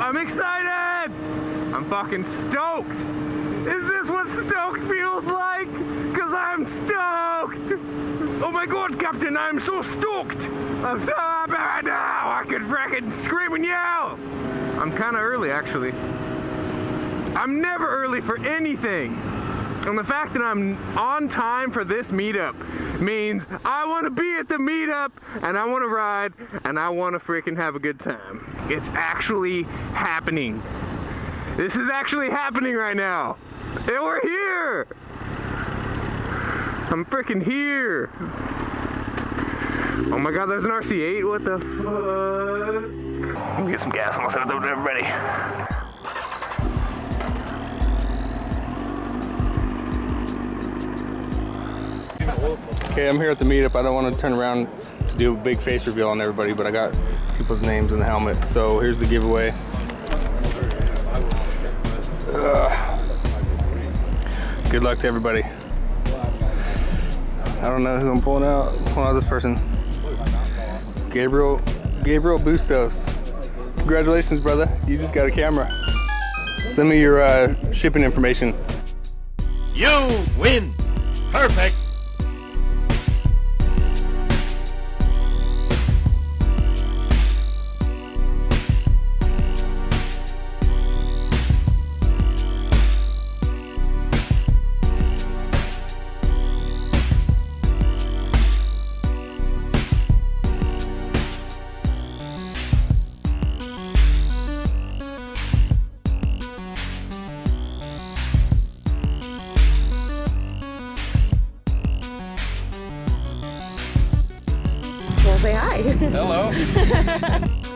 I'm excited! I'm fucking stoked! Is this what stoked feels like? Cause I'm stoked! Oh my god, Captain, I'm so stoked! I'm so happy right now! I could freaking scream and yell! I'm kinda early actually. I'm never early for anything. And the fact that I'm on time for this meetup means I want to be at the meetup and I want to ride and I want to freaking have a good time. It's actually happening. This is actually happening right now. And we're here. I'm freaking here. Oh my god, there's an RC8. What the fuck? Let me get some gas and I'll send it over to everybody. Okay, I'm here at the meetup. I don't want to turn around to do a big face reveal on everybody, but I got people's names in the helmet. So here's the giveaway. Ugh. Good luck to everybody. I don't know who I'm pulling out. I'm pulling out this person. Gabriel, Gabriel Bustos. Congratulations, brother. You just got a camera. Send me your uh, shipping information. You win. Perfect. Say hi. Hello.